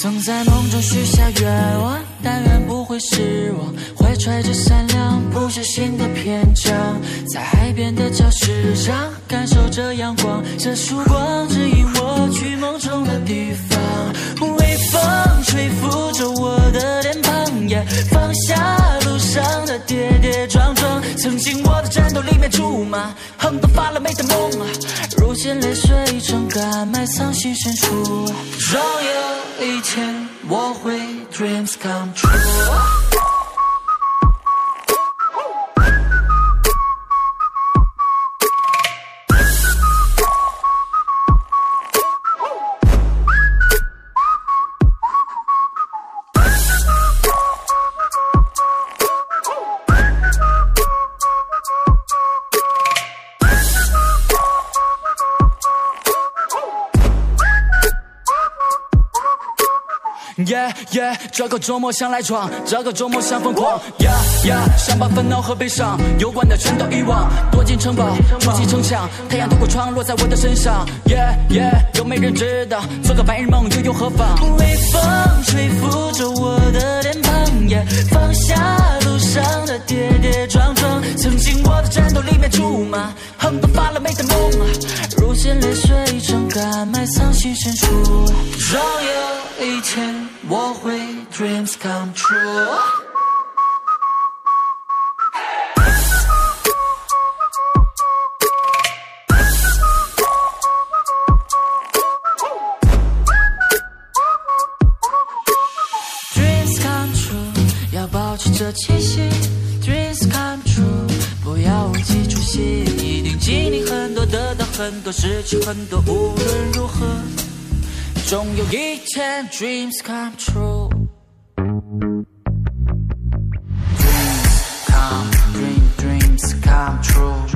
曾在梦中许下愿望，但愿不会失望。怀揣着善良，谱下新的篇章。在海边的礁石上，感受着阳光，这曙光指引我去梦中的地方。微风吹拂着我的脸庞，也放下路上的跌跌撞。曾经我的战斗里面竹马，很多发了霉的梦啊，如今泪水已成干，埋藏心深处。终有一天，我会 dreams come true。Yeah yeah，这个周末想来闯，这个周末想疯狂。Yeah yeah，想把烦恼和悲伤有关的全都遗忘。躲进城堡，筑起城墙，太阳透过窗落在我的身上。Yeah yeah，有没人知道，做个白日梦又有何妨？微风吹拂着我的脸庞，Yeah，放下路上的跌跌撞撞。曾经我的战斗里面竹马，很多发了霉的梦，如今泪水成干，埋藏心深处。终有一天。我会 dreams come true。Dreams come true，要保持着气息。Dreams come true，不要忘记初心。一定经历很多，得到很多，失去很多，无论如何。 종교기찬 dreams come true. Dreams come dream dreams come true.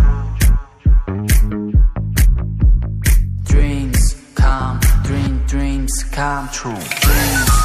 Dreams come dream dreams come true. Dreams